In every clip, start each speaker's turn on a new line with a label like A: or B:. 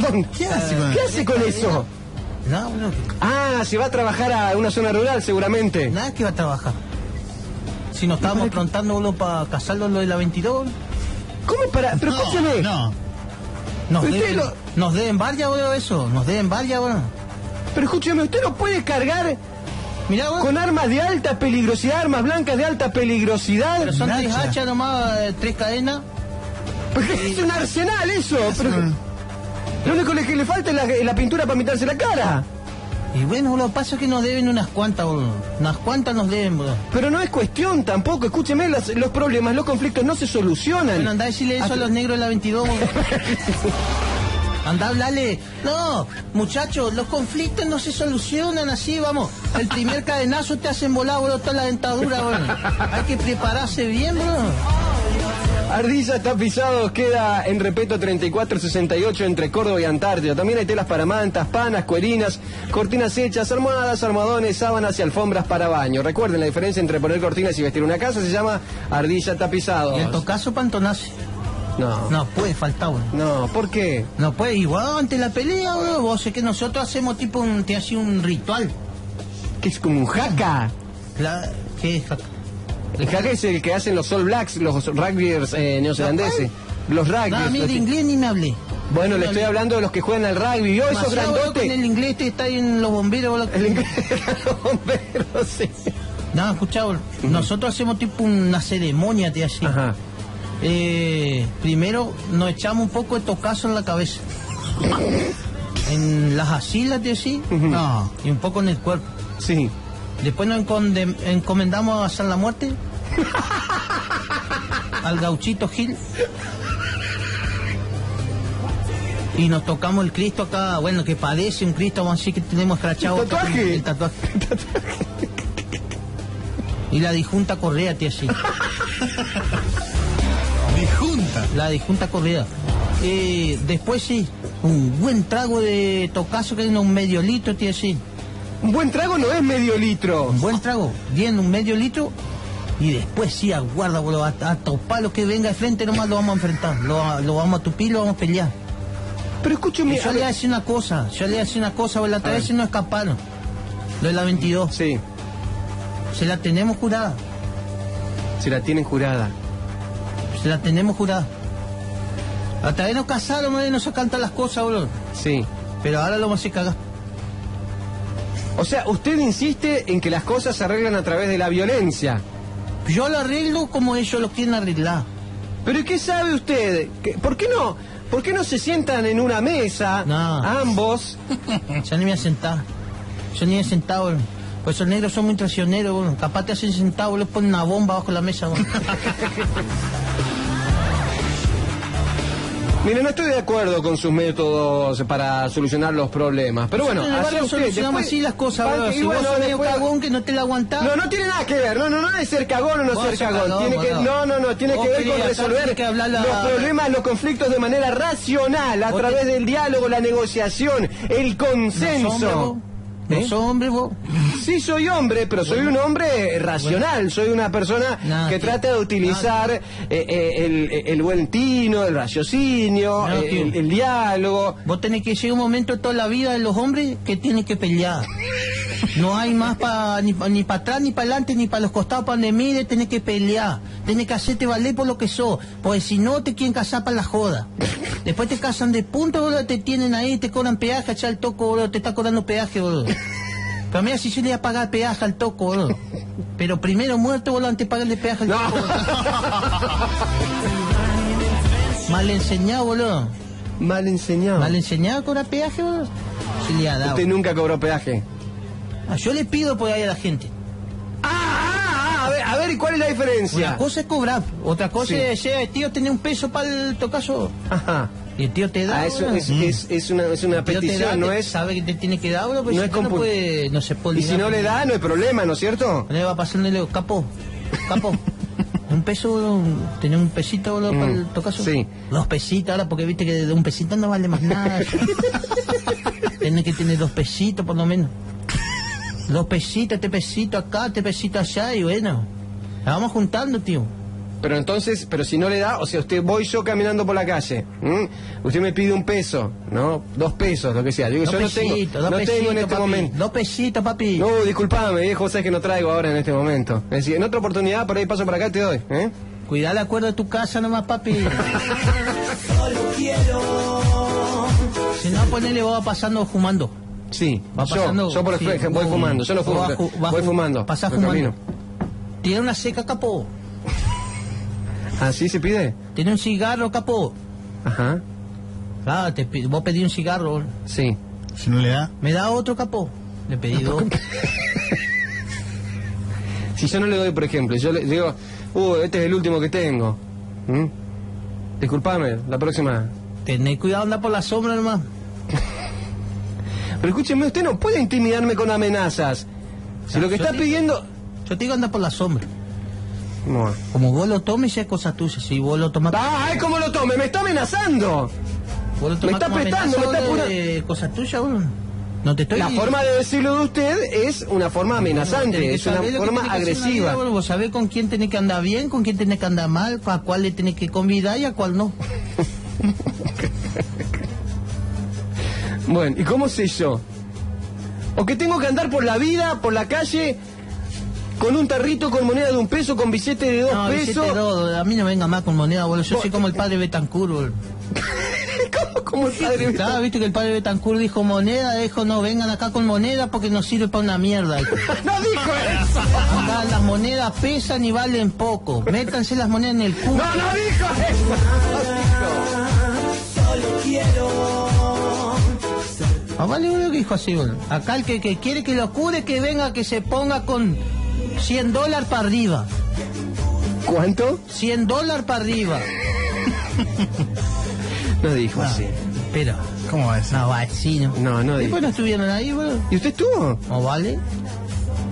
A: perdón.
B: ¿Qué hace con-
A: ¿Qué hace con eso?
B: No, boludo.
A: Ah, se va a trabajar a una zona rural seguramente.
B: Nada que va a trabajar. Si nos estábamos aprontando, boludo, para casarlo lo de la 22, boludo.
A: ¿Cómo para? Pero escúcheme.
C: No,
B: Nos
A: Pero usted
B: deben,
A: lo-
B: nos deben varias, boludo, eso. Nos deben varias, boludo.
A: Pero escúcheme, usted no puede cargar
B: Mirá, boludo.
A: con armas de alta peligrosidad, armas blancas de alta peligrosidad.
B: Pero son tres
C: Nacha.
B: hachas nomás, eh, tres cadenas.
A: Porque es un arsenal eso. Pero, lo único que le falta es la, pintura para pintarse la cara.
B: Y bueno, lo que pasa es que nos deben unas cuantas, boludo. Unas cuantas nos deben, boludo.
A: Pero no es cuestión tampoco, escúcheme, las- los problemas, los conflictos no se solucionan.
B: Bueno, andá a decirle eso a los negros de la 22, boludo. Andá a hablarle. No, muchachos, los conflictos no se solucionan así, vamos. El primer cadenazo te hacen volar, boludo, toda la dentadura, boludo. Hay que prepararse bien, boludo.
A: Ardilla Tapizados queda en Repeto 3468 entre Córdoba y Antártida. También hay telas para mantas, panas, cuerinas, cortinas hechas, almohadas, armadones, sábanas y alfombras para baño. Recuerden la diferencia entre poner cortinas y vestir una casa se llama Ardilla Tapizados.
B: Y el tocazo pantonace.
A: No.
B: No puede faltar, boludo.
A: No, ¿por qué?
B: No puede, igual ante la pelea, boludo. Vos sé que nosotros hacemos tipo un, te hace un ritual.
A: Que es como un jaca.
B: La, ¿Qué es?
A: El jaca es el que hacen los All Blacks, los rugbyers eh, neozelandeses. Los
B: No,
A: rugbyers.
B: a mí de inglés ni me hablé.
A: Bueno, le estoy hablando de los que juegan al rugby. ¿Vio esos grandotes?
B: con el inglés este está ahí en los bomberos.
A: El inglés los bomberos, sí.
B: No, escuchá, boludo. nosotros hacemos tipo una ceremonia, te así.
A: Ajá.
B: Eh, primero nos echamos un poco de tocazo en la cabeza. en las asilas, te así.
C: no.
B: Y un poco en el cuerpo.
A: Sí.
B: Después nos encomendamos a San la Muerte. al gauchito Gil. Y nos tocamos el Cristo acá, bueno, que padece un Cristo, vamos a decir que tenemos escrachado
A: ¿El tatuaje?
B: el tatuaje. y la disjunta correa, tío, así.
C: Disjunta.
B: La disjunta correa. Eh, después sí, un buen trago de tocazo que hay un medio litro, tío, así.
A: Un buen trago no es medio litro.
B: Un buen trago, bien, un medio litro. Y después sí, aguarda, boludo, a, topar lo que venga de frente, nomás lo vamos a enfrentar. Lo, lo vamos a tupir, lo vamos a pelear.
A: Pero escúcheme.
B: yo le voy a decir una cosa, yo le voy a decir una cosa, boludo, la otra vez nos escaparon. Lo de la 22.
A: Sí,
B: Se la tenemos jurada.
A: se la tienen jurada.
B: Se la tenemos jurada. La otra vez nos casaron, y no se cantan las cosas, boludo.
A: Sí.
B: Pero ahora lo vamos a hacer cagar.
A: O sea, usted insiste en que las cosas se arreglan a través de la violencia.
B: Yo lo arreglo como ellos lo quieren arreglar.
A: Pero ¿y qué sabe usted? ¿Qué- ¿Por qué no? ¿Por qué no se sientan en una mesa
B: No.
A: ambos?
B: Yo ni me voy a sentar. Yo ni me he sentado. Pues esos negros son muy traicioneros. Capaz te hacen sentado, les ponen una bomba bajo la mesa.
A: Mire, no estoy de acuerdo con sus métodos para solucionar los problemas. Pero bueno, así usted.
B: solucionamos
A: después-
B: así las cosas,
A: Pan-
B: boludo.
A: y
B: Si vos
A: bueno,
B: sos medio
A: después-
B: cagón que no te la aguantás.
A: No, no tiene nada que ver. No, no, no es ser cagón o no ser cagón.
B: cagón,
A: tiene que,
B: boludo.
A: no, no, no. Tiene que ver con resolver
B: que la-
A: los problemas, los conflictos de manera racional, a través
B: te-
A: del diálogo, la negociación, el
B: ¿No sos hombre,
A: consenso.
B: ¿No
A: ¿Eh?
B: sos hombre, vos?
A: Sí, soy hombre, pero soy un hombre racional. Soy una persona
B: No,
A: que trata de utilizar eh, eh, el, el buen tino, el raciocinio,
B: No,
A: el, el diálogo.
B: Vos tenés que llegar un momento de toda la vida de los hombres que tienen que pelear. No hay más pa, ni para ni pa atrás, ni para adelante, ni para los costados, para donde mire, tenés que pelear. Tenés que hacerte valer por lo que sos. Porque si no, te quieren casar para la joda. Después te casan de punto, boludo, te tienen ahí, te cobran peaje, allá el toco, boludo, te está cobrando peaje, boludo. Pero mira, si yo le voy a pagar peaje al toco, boludo. Pero primero muerto, boludo, antes de pagarle peaje al
A: No.
B: toco. Mal enseñado, boludo.
A: Mal enseñado.
B: Mal enseñado a cobrar peaje, boludo. Sí le ha dado.
A: Usted nunca cobró peaje.
B: Ah, Yo le pido por ahí a la gente.
A: Ah, ah, ah, a ver, a ver, ¿y cuál es la diferencia?
B: Una cosa es cobrar, otra cosa
A: Sí.
B: es decir, tío, tenés un peso para el tocazo.
A: Ajá.
B: Y el tío te da.
A: Ah, eso es, es, es una, es una
B: El da,
A: petición, ¿no es?
B: Sabe que te tiene que dar, pero
A: No
B: si
A: es
B: no, no puede, no se puede
A: Y si no le da, no hay problema, ¿no es cierto?
B: Le va pasando y le digo, capo, capo. Un peso, tenés un pesito, boludo, para el
A: Mm,
B: tocazo.
A: sí.
B: Dos pesitos ahora, porque viste que de un pesito no vale más nada. Tenés que tener dos pesitos por lo menos. Dos pesitos, este pesito acá, este pesito allá, y bueno. La vamos juntando, tío.
A: pero entonces, pero si no le da, o sea, usted voy yo caminando por la calle, ¿m? usted me pide un peso, ¿no? Dos pesos, lo que sea. Digo,
B: Dos
A: yo no tengo,
B: dos
A: no tengo en
B: pesitos,
A: este
B: papi.
A: momento.
B: Dos pesitos, papi.
A: No, disculpame, viejo, sabes que no traigo ahora en este momento. Es decir, en otra oportunidad, por ahí paso por acá y te doy, ¿eh?
B: Cuidá el acuerdo de tu casa nomás, papi. si no, ponele, vos pasando fumando.
A: Sí,
B: Va
A: yo,
B: pasando,
A: yo por
B: sí,
A: ejemplo, voy
B: vos-
A: fumando, yo no fumo,
B: vas vas
A: voy fumando.
B: pasás fumando.
A: camino.
B: Tiene una seca, capo.
A: ¿Así se pide?
B: Tiene un cigarro, capo.
A: Ajá,
B: Ah, te, vos pedí un cigarro.
A: sí.
C: Si no le da.
B: ¿Me da otro, capo? Le pedí dos.
A: Si yo no le doy, por ejemplo, yo le digo, uh, este es el último que tengo. ¿Mm? Disculpame, la próxima.
B: Tenés cuidado, anda por la sombra nomás.
A: Pero escúcheme, usted no puede intimidarme con amenazas. Si lo que está pidiendo...
B: Yo te digo, anda por la sombra.
A: No.
B: Como vos lo tomes, ya es cosa tuya. Si vos lo tomas...
A: ¡Ah, ay, cómo lo tome! ¡Me está amenazando!
B: vos lo
A: me está
B: como
A: apretando, me está
B: boludo,
A: apura-
B: de cosa tuya, boludo. No te estoy...
A: La forma de decirlo de usted es una forma amenazante, es una forma agresiva.
B: vida, boludo. Vos sabés con quién tenés que andar bien, con quién tenés que andar mal, a cuál le tenés que convidar y a cuál no.
A: Bueno, ¿y cómo sé yo? O que tengo que andar por la vida, por la calle, con un tarrito con moneda de un peso, con billete de dos
B: No,
A: pesos.
B: Vicente Dodo, a mí no venga más con moneda, boludo. Yo
A: Vos-
B: soy como el padre Betancourt, boludo.
A: ¿Cómo, cómo el padre
B: Claro, viste que el padre Betancourt dijo moneda, dijo no vengan acá con moneda porque no sirve para una mierda. dijo.
A: No dijo eso.
B: Acá las monedas pesan y valen poco. Métanse las monedas en el culo.
A: No, no dijo eso.
B: Ah, vale, boludo, que dijo así, boludo. Acá el que, que quiere que lo cure, que venga, que se ponga con 100 dólares para arriba.
A: ¿Cuánto?
B: 100 dólares para arriba.
A: No dijo así.
B: Pero,
C: ¿Cómo va eso?
B: no, va así, ¿no?
A: No, no
B: Después
A: dijo.
B: no estuvieron ahí, boludo.
A: ¿Y usted estuvo?
B: ¿No vale?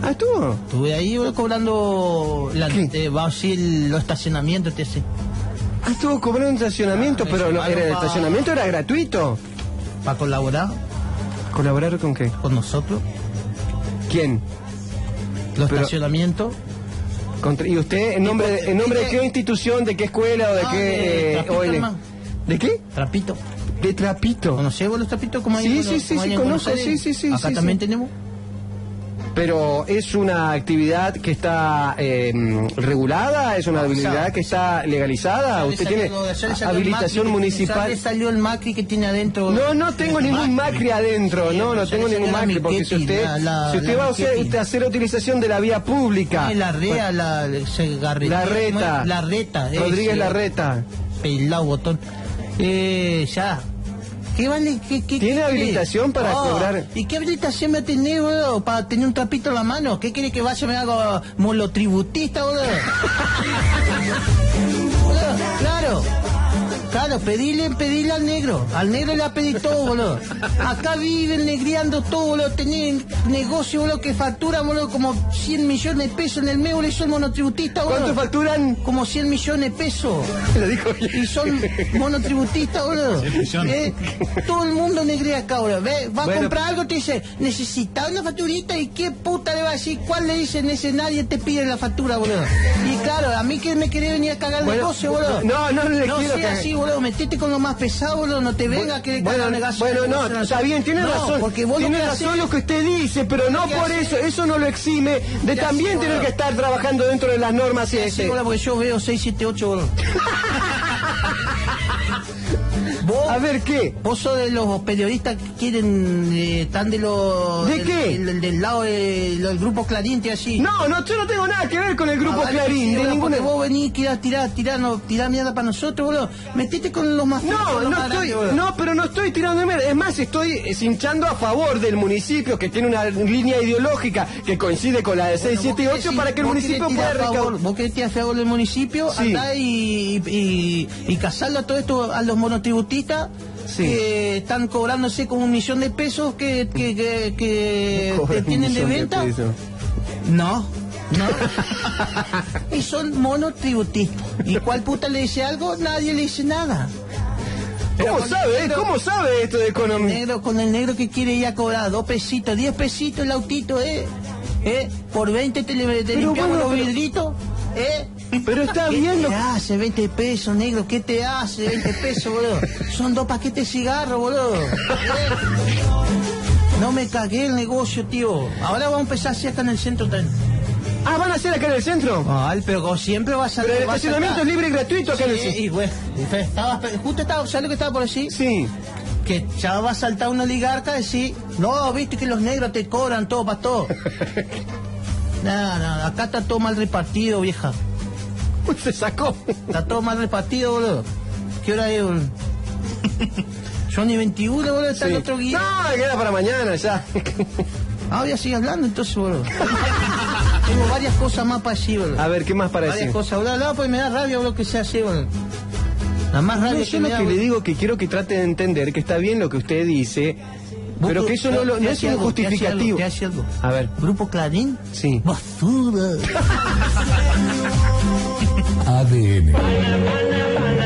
A: Ah, estuvo.
B: Estuve ahí, boludo, cobrando la,
A: ¿Qué?
B: eh, va así el- los estacionamientos, te hace.
A: Ah, estuvo cobrando un estacionamiento,
B: Ah,
A: pero no,
B: eso,
A: era, el estacionamiento era gratuito.
B: Para colaborar
A: ¿Colaborar con qué?
B: con nosotros.
A: ¿Quién?
B: Los
A: Pero-
B: estacionamientos.
A: Contra- ¿Y usted en nombre, de, en nombre de qué institución, de qué escuela o de
B: Ah,
A: qué
B: de
A: eh, ONG? ¿De qué?
B: Trapito.
A: De trapito.
B: ¿Conocés vos los trapitos como hay
A: Sí,
B: en-
A: sí, sí, sí, conozco, sí, sí, sí,
B: Acá
A: sí,
B: también
A: sí.
B: tenemos.
A: Pero es una actividad que está eh, regulada, es una
B: sabe.
A: que está legalizada. ¿Usted tiene habilitación municipal?
B: Salió el Macri que tiene adentro.
A: No, no tengo ningún Macri adentro, no, no tengo ningún
B: la
A: Macri, porque si usted,
B: la- la-
A: si usted
B: la
A: va a hacer, usted hacer utilización de la vía pública,
B: la rea, la,
A: la reta,
B: La reta. eh,
A: Rodríguez
B: sí,
A: Larreta,
B: Pelado botón. Eh, ya. ¿Qué vale? ¿Qué, qué,
A: ¿Tiene
B: qué
A: habilitación
B: quiere?
A: para
B: Oh,
A: cobrar?
B: ¿Y qué habilitación me tenés, boludo? Para tener un trapito en la mano. ¿Qué quiere que vaya me haga molotributista? Boludo, Claro. Claro, pedile, pedile al negro. Al negro le ha pedido todo, boludo. Acá viven negriando todo, boludo. Tenés negocio, boludo, que factura, boludo, como 100 millones de pesos en el mes, boludo. Y son monotributistas, boludo.
A: ¿cuánto facturan?
B: Como 100 millones de pesos.
A: Lo dijo bien.
B: Y son monotributistas, boludo.
C: 100 millones.
B: ¿Eh? Todo el mundo negrea acá, boludo. ¿Ve? Va a comprar algo, te dice, necesita una facturita. ¿Y qué puta le va a decir? ¿Cuál le dicen ese? Nadie te pide la factura, boludo. Y claro, a mí que me querés venir a cagar el
A: Bueno,
B: negocio, boludo.
A: no, no le
B: no
A: quiero
B: sea así, boludo. Metete con lo más pesado, boludo. No te venga querer
A: Bueno, bueno, no, está bien, tiene
B: No,
A: razón.
B: Porque vos
A: tiene
B: lo que
A: razón lo que usted dice, pero no
B: ¿Qué
A: por eso, eso no lo exime de
B: ¿Qué
A: también
B: hace,
A: tener
B: boludo?
A: que estar trabajando dentro de las normas y
B: Sí, porque yo veo 6, 7, 8, boludo.
A: A ver qué.
B: Vos sos de los periodistas que quieren, eh, están de los...
A: ¿De
B: del,
A: qué?
B: Del, del lado de- del grupo Clarín, te así.
A: No, no, yo no tengo nada que ver con el grupo
B: Ah, vale,
A: Clarín, de ninguna.
B: vos venís, querés tirar, tirar, no, mierda para nosotros, boludo. Metete con los más
A: No, no estoy,
B: boludo.
A: no, pero no estoy tirando de mierda. Es más, estoy eh, hinchando a favor del municipio que tiene una línea ideológica que coincide con la de 6, 7 y
B: Vos
A: 8
B: querés-
A: para que el municipio pueda recaudar.
B: Vos querés tirar a favor del municipio,
A: Sí.
B: andá y, y, y casarlo a todo esto a los monotributistas
A: Sí.
B: que están cobrándose como un millón de pesos que, que, que, que
A: Cobran
B: te
A: un
B: tienen de venta. No, no. y son monotributistas. ¿Y cuál puta le dice algo? Nadie le dice nada.
A: ¿Cómo sabe?
B: negro-
A: ¿Cómo sabe esto de
B: El
A: economía?
B: negro, con el negro que quiere ir a cobrar dos pesitos, diez pesitos el autito, ¿eh? ¿Eh? Por 20 te, le- te limpiamos
A: bueno,
B: los
A: pero-
B: vidritos, ¿eh?
A: Pero está
B: ¿Qué
A: bien lo
B: te hace 20 pesos, negro? ¿Qué te hace 20 pesos, boludo? Son dos paquetes de cigarros, boludo. No me cagué el negocio, tío. Ahora vamos a empezar así acá en el centro también.
A: Ah, ¿van a hacer acá en el centro?
B: Ay, pero siempre vas a
A: Pero el
B: vas
A: estacionamiento es libre y gratuito acá en el
B: Sí,
A: centro.
B: y bueno, y fe- estaba, justo estaba, ¿sabes lo que estaba por decir?
A: Sí.
B: Que ya va a saltar una oligarca y decir, no, viste que los negros te cobran todo para todo. Nada, nada, acá está todo mal repartido, vieja.
A: Se sacó.
B: Está todo mal repartido, boludo. ¿Qué hora es, boludo? Son y 21, boludo, está
A: Sí.
B: el otro guía.
A: No, queda para mañana ya.
B: Ah, voy a seguir hablando entonces, boludo. Tengo varias cosas más para decir, boludo.
A: A ver, ¿qué más para
B: varias
A: decir?
B: cosas, boludo. No, pues me da rabia, boludo, que sea así, boludo. La más
A: No,
B: rabia
A: yo
B: que
A: lo
B: me da,
A: que le digo que quiero que trate de entender que está bien lo que usted dice, pero que eso no, lo- no es un
B: algo, te hace algo,
A: justificativo.
B: Te hace algo.
A: A ver,
B: Grupo Clarín.
A: sí.
B: Basura.
C: ADN.